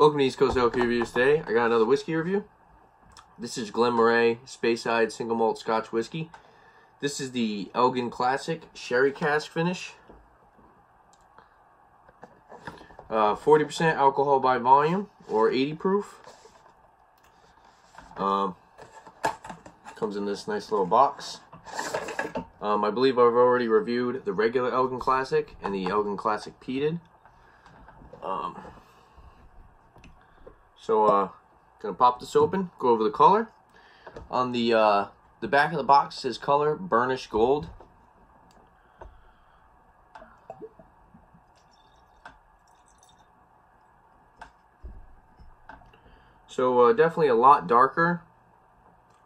Welcome to East Coast LQ Reviews today. I got another whiskey review. This is Glen Moray Speyside Single Malt Scotch Whiskey. This is the Elgin Classic Sherry Cask finish. 40% uh, alcohol by volume or 80 proof. Um, comes in this nice little box. Um, I believe I've already reviewed the regular Elgin Classic and the Elgin Classic Peated. Um, so, uh, gonna pop this open, go over the color. On the, uh, the back of the box says color burnished gold. So, uh, definitely a lot darker.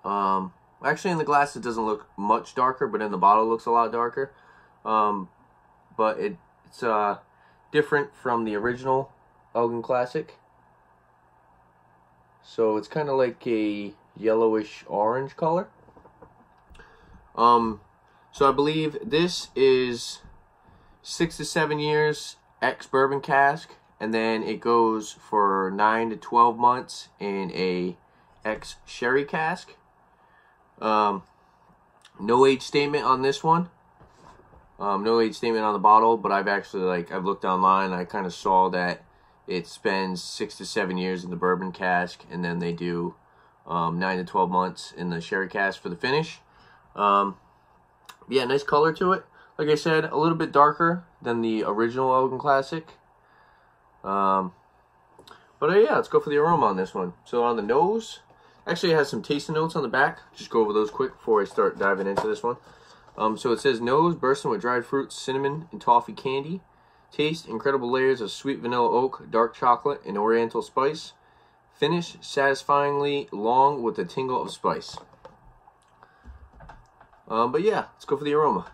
Um, actually, in the glass, it doesn't look much darker, but in the bottle, it looks a lot darker. Um, but it, it's uh, different from the original Elgin Classic. So it's kind of like a yellowish orange color. Um, so I believe this is six to seven years ex bourbon cask, and then it goes for nine to twelve months in a ex sherry cask. Um, no age statement on this one. Um, no age statement on the bottle, but I've actually like I've looked online. I kind of saw that it spends six to seven years in the bourbon cask, and then they do um, nine to twelve months in the sherry cask for the finish. Um, yeah, nice color to it. Like I said, a little bit darker than the original Elgin Classic. Um, but uh, yeah, let's go for the aroma on this one. So on the nose, actually it has some tasting notes on the back. Just go over those quick before I start diving into this one. Um, so it says nose bursting with dried fruits, cinnamon, and toffee candy. Taste incredible layers of sweet vanilla oak, dark chocolate, and oriental spice. Finish satisfyingly long with a tingle of spice. Um, but yeah, let's go for the aroma.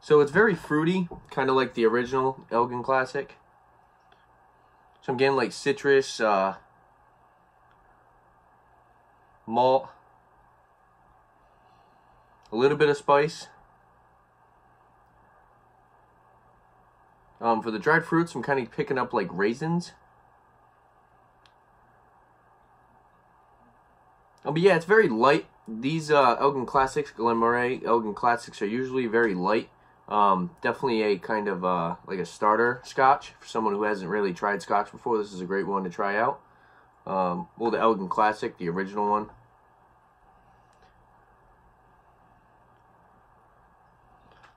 So it's very fruity, kind of like the original Elgin Classic. So I'm getting like citrus, uh, malt, a little bit of spice. Um, for the dried fruits, I'm kind of picking up like raisins. Oh, but yeah, it's very light. These uh, Elgin Classics, Glen Moray Elgin Classics are usually very light. Um, definitely a kind of uh, like a starter scotch for someone who hasn't really tried scotch before. This is a great one to try out. Um, well, the Elgin Classic, the original one.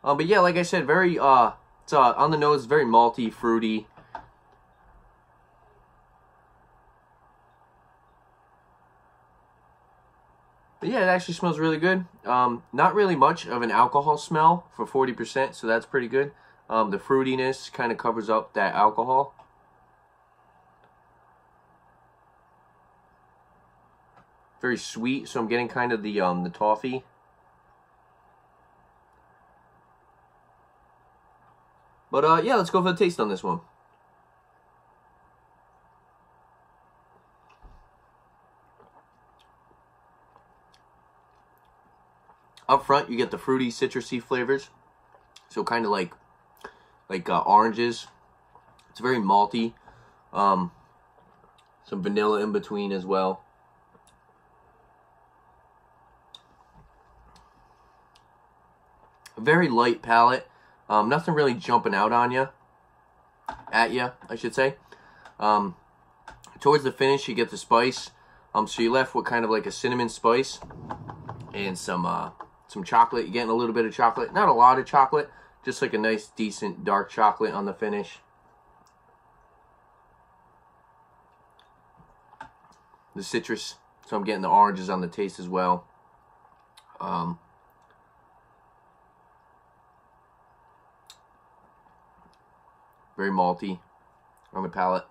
Uh, but yeah, like I said, very uh, it's uh, on the nose, very malty, fruity. But yeah, it actually smells really good. Um, not really much of an alcohol smell for 40%, so that's pretty good. Um, the fruitiness kind of covers up that alcohol. Very sweet, so I'm getting kind of the um, the toffee. But uh, yeah, let's go for the taste on this one. Up front, you get the fruity, citrusy flavors. So kind of like like uh, oranges. It's very malty. Um, some vanilla in between as well. A very light palate. Um, nothing really jumping out on you, at you, I should say. Um, towards the finish, you get the spice. Um, so you're left with kind of like a cinnamon spice and some uh, some chocolate. You're getting a little bit of chocolate, not a lot of chocolate, just like a nice, decent dark chocolate on the finish. The citrus, so I'm getting the oranges on the taste as well. Um, Very malty on the palate.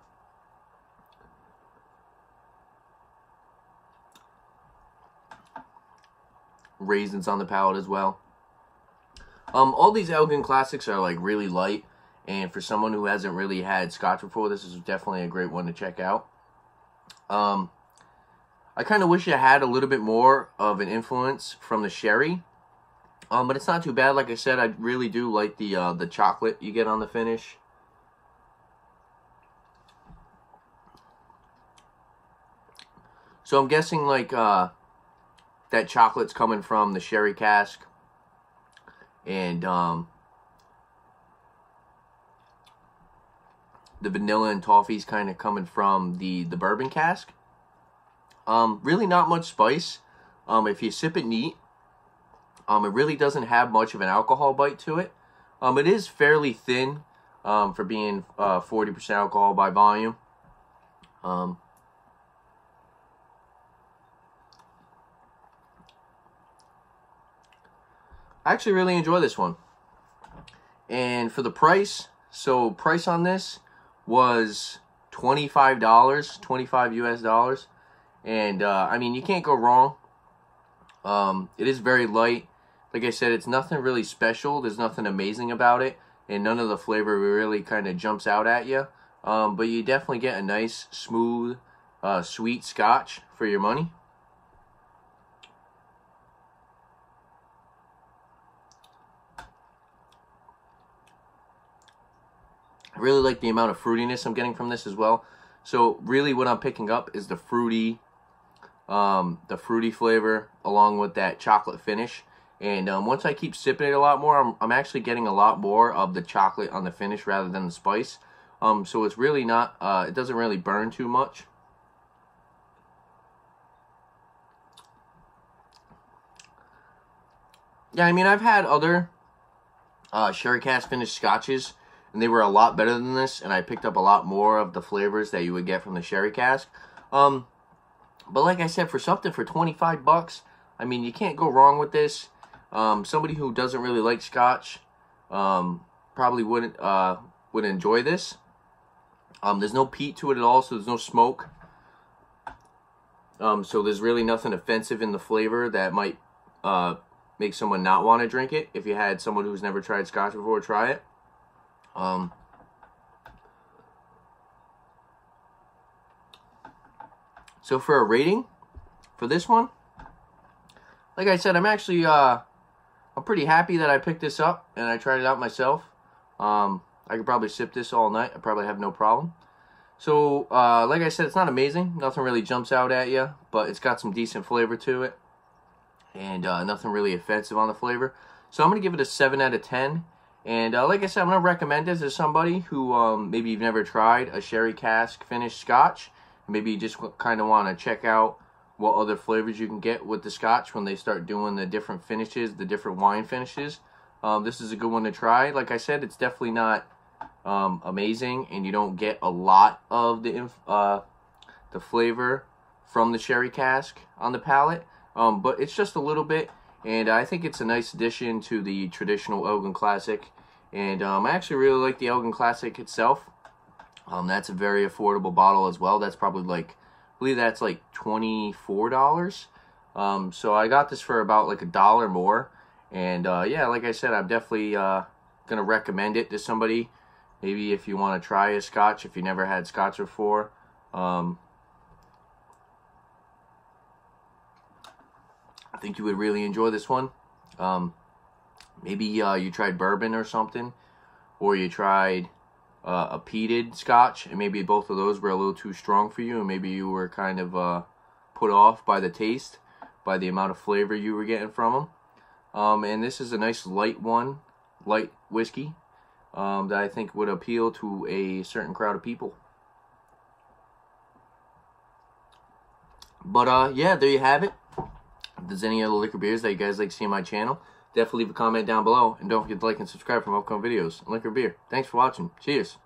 Raisins on the palate as well. Um, all these Elgin classics are like really light, and for someone who hasn't really had Scotch before, this is definitely a great one to check out. Um, I kind of wish I had a little bit more of an influence from the sherry. Um, but it's not too bad. Like I said, I really do like the uh, the chocolate you get on the finish. So I'm guessing like uh, that chocolate's coming from the sherry cask. And um, the vanilla and toffee's kind of coming from the, the bourbon cask. Um, really not much spice. Um, if you sip it neat, um, it really doesn't have much of an alcohol bite to it. Um, it is fairly thin um, for being uh, 40% alcohol by volume. Um, I actually really enjoy this one. And for the price, so price on this was $25, 25 US dollars. And uh, I mean, you can't go wrong. Um, it is very light. Like I said, it's nothing really special. There's nothing amazing about it. And none of the flavor really kind of jumps out at you. Um, but you definitely get a nice, smooth, uh, sweet scotch for your money. Really like the amount of fruitiness I'm getting from this as well. So really what I'm picking up is the fruity, um, the fruity flavor along with that chocolate finish. And um, once I keep sipping it a lot more, I'm, I'm, actually getting a lot more of the chocolate on the finish rather than the spice. Um, so it's really not, uh, it doesn't really burn too much. Yeah, I mean, I've had other uh, sherry cask finished scotches and they were a lot better than this, and I picked up a lot more of the flavors that you would get from the sherry cask. Um, but like I said, for something for 25 bucks, I mean, you can't go wrong with this. Um, somebody who doesn't really like scotch um, probably wouldn't uh, would enjoy this. Um, there's no peat to it at all, so there's no smoke. Um, so there's really nothing offensive in the flavor that might uh, make someone not want to drink it. If you had someone who's never tried scotch before try it. Um, so for a rating for this one, like I said, I'm actually uh, I'm pretty happy that I picked this up and I tried it out myself. Um, I could probably sip this all night. I probably have no problem. So, uh, like I said, it's not amazing. Nothing really jumps out at you, but it's got some decent flavor to it. And uh, nothing really offensive on the flavor. So I'm going to give it a 7 out of 10. And uh, like I said, I'm going to recommend this to somebody who um, maybe you've never tried a sherry cask finished scotch. Maybe you just kind of want to check out what other flavors you can get with the scotch when they start doing the different finishes, the different wine finishes. Um, this is a good one to try. Like I said, it's definitely not um, amazing, and you don't get a lot of the uh, the flavor from the sherry cask on the palate. Um, but it's just a little bit, and I think it's a nice addition to the traditional Elgin Classic. And um, I actually really like the Elgin Classic itself. Um, that's a very affordable bottle as well. That's probably like, I believe that's like $24. Um, so I got this for about like a dollar more. And uh, yeah, like I said, I'm definitely uh, going to recommend it to somebody. Maybe if you want to try a scotch, if you never had scotch before. Um, think you would really enjoy this one. Um, maybe uh, you tried bourbon or something, or you tried uh, a peated scotch, and maybe both of those were a little too strong for you, and maybe you were kind of uh, put off by the taste, by the amount of flavor you were getting from them. Um, and this is a nice light one, light whiskey, um, that I think would appeal to a certain crowd of people. But uh, yeah, there you have it. If there's any other liquor beers that you guys like to see on my channel, definitely leave a comment down below. And don't forget to like and subscribe for more upcoming videos liquor beer. Thanks for watching. Cheers.